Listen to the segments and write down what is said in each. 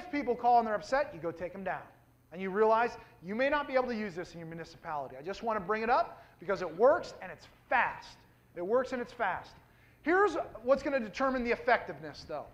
if people call and they're upset, you go take them down. And you realize you may not be able to use this in your municipality. I just want to bring it up because it works and it's fast. It works and it's fast. Here's what's going to determine the effectiveness, though.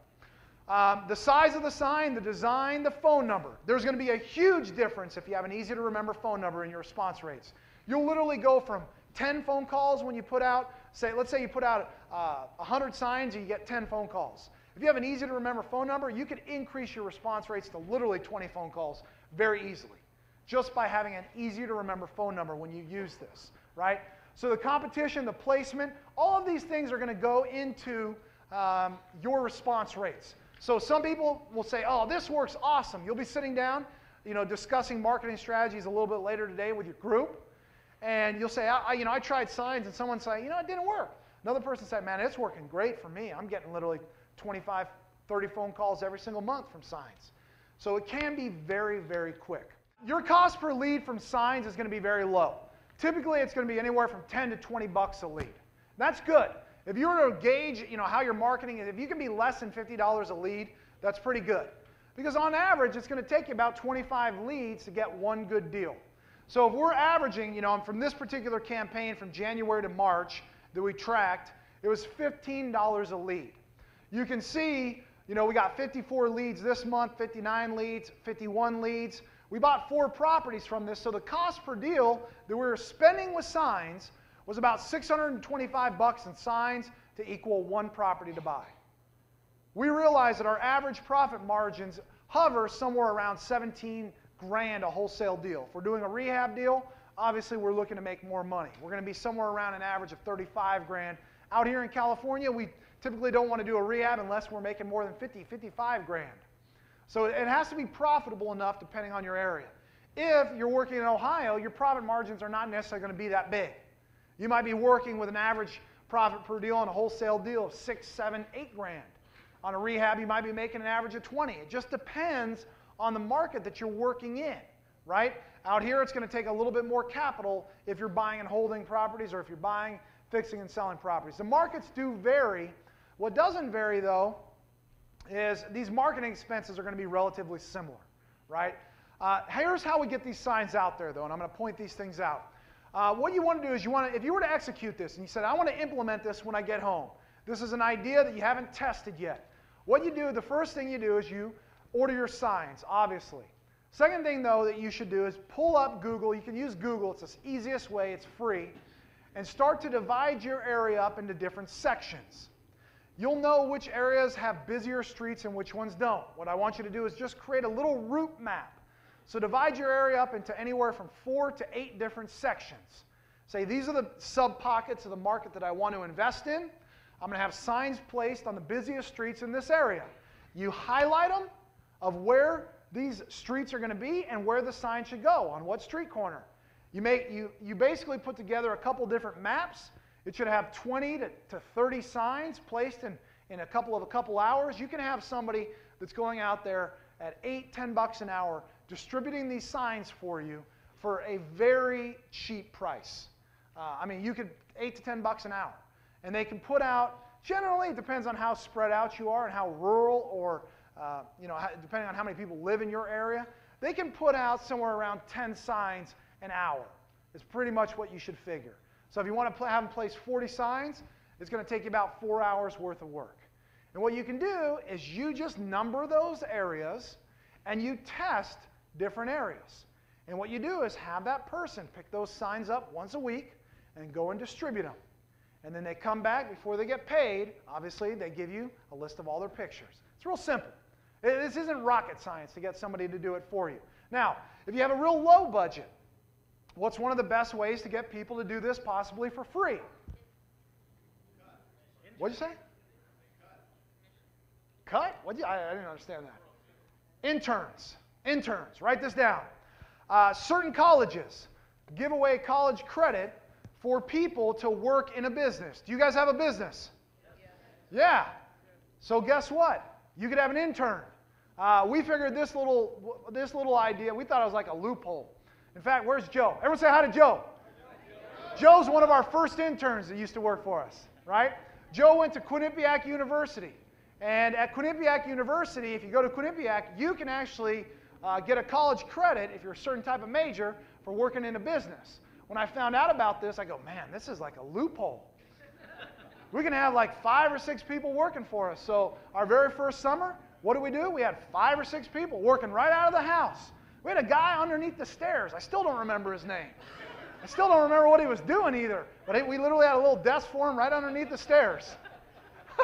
Um, the size of the sign, the design, the phone number. There's going to be a huge difference if you have an easy to remember phone number in your response rates. You'll literally go from 10 phone calls when you put out, say, let's say you put out uh, 100 signs and you get 10 phone calls. If you have an easy to remember phone number, you could increase your response rates to literally 20 phone calls very easily just by having an easy to remember phone number when you use this, right? So the competition, the placement, all of these things are going to go into um, your response rates. So some people will say, oh, this works awesome. You'll be sitting down, you know, discussing marketing strategies a little bit later today with your group. And you'll say, I, you know, I tried signs, and someone say, you know, it didn't work. Another person said, man, it's working great for me. I'm getting literally 25, 30 phone calls every single month from signs. So it can be very, very quick. Your cost per lead from signs is going to be very low. Typically, it's going to be anywhere from 10 to 20 bucks a lead. That's good. If you were to gauge, you know, how your marketing is, if you can be less than $50 a lead, that's pretty good. Because on average, it's going to take you about 25 leads to get one good deal. So if we're averaging, you know, from this particular campaign from January to March that we tracked, it was $15 a lead. You can see, you know, we got 54 leads this month, 59 leads, 51 leads. We bought four properties from this, so the cost per deal that we were spending with signs was about 625 bucks in signs to equal one property to buy. We realized that our average profit margins hover somewhere around 17 grand a wholesale deal. If we're doing a rehab deal, obviously we're looking to make more money. We're going to be somewhere around an average of 35 grand. Out here in California, we typically don't want to do a rehab unless we're making more than 50, 55 grand. So it has to be profitable enough depending on your area. If you're working in Ohio, your profit margins are not necessarily going to be that big. You might be working with an average profit per deal on a wholesale deal of six, seven, eight grand. On a rehab, you might be making an average of 20. It just depends on the market that you're working in, right? Out here, it's going to take a little bit more capital if you're buying and holding properties or if you're buying, fixing, and selling properties. The markets do vary. What doesn't vary, though, is these marketing expenses are going to be relatively similar, right? Uh, here's how we get these signs out there, though, and I'm going to point these things out. Uh, what you want to do is you want to, if you were to execute this and you said, I want to implement this when I get home, this is an idea that you haven't tested yet. What you do, the first thing you do is you order your signs, obviously. Second thing, though, that you should do is pull up Google. You can use Google, it's the easiest way, it's free, and start to divide your area up into different sections. You'll know which areas have busier streets and which ones don't. What I want you to do is just create a little route map. So divide your area up into anywhere from four to eight different sections. Say these are the sub pockets of the market that I want to invest in. I'm going to have signs placed on the busiest streets in this area. You highlight them of where these streets are going to be and where the sign should go, on what street corner. You, make, you, you basically put together a couple different maps it should have 20 to, to 30 signs placed in, in a couple of a couple hours. You can have somebody that's going out there at 8, 10 bucks an hour distributing these signs for you for a very cheap price. Uh, I mean, you could 8 to 10 bucks an hour. And they can put out, generally, it depends on how spread out you are and how rural or, uh, you know, depending on how many people live in your area, they can put out somewhere around 10 signs an hour. It's pretty much what you should figure. So if you want to have them place 40 signs, it's going to take you about four hours worth of work. And what you can do is you just number those areas and you test different areas. And what you do is have that person pick those signs up once a week and go and distribute them. And then they come back before they get paid. Obviously, they give you a list of all their pictures. It's real simple. This isn't rocket science to get somebody to do it for you. Now, if you have a real low budget, What's one of the best ways to get people to do this possibly for free? What'd you say? Cut? What? I, I didn't understand that. Interns. Interns. Write this down. Uh, certain colleges give away college credit for people to work in a business. Do you guys have a business? Yeah. So guess what? You could have an intern. Uh, we figured this little this little idea. We thought it was like a loophole. In fact, where's Joe? Everyone say hi to Joe. Joe's one of our first interns that used to work for us, right? Joe went to Quinnipiac University. And at Quinnipiac University, if you go to Quinnipiac, you can actually uh, get a college credit if you're a certain type of major for working in a business. When I found out about this, I go, man, this is like a loophole. We can have like five or six people working for us. So our very first summer, what did we do? We had five or six people working right out of the house. We had a guy underneath the stairs. I still don't remember his name. I still don't remember what he was doing either. But we literally had a little desk for him right underneath the stairs.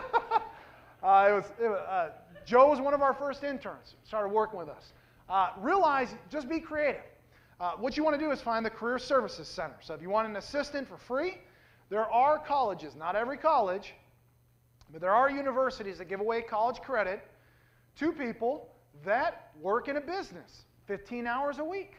uh, it was, it uh, Joe was one of our first interns. Started working with us. Uh, realize, just be creative. Uh, what you want to do is find the Career Services Center. So if you want an assistant for free, there are colleges, not every college, but there are universities that give away college credit to people that work in a business 15 hours a week.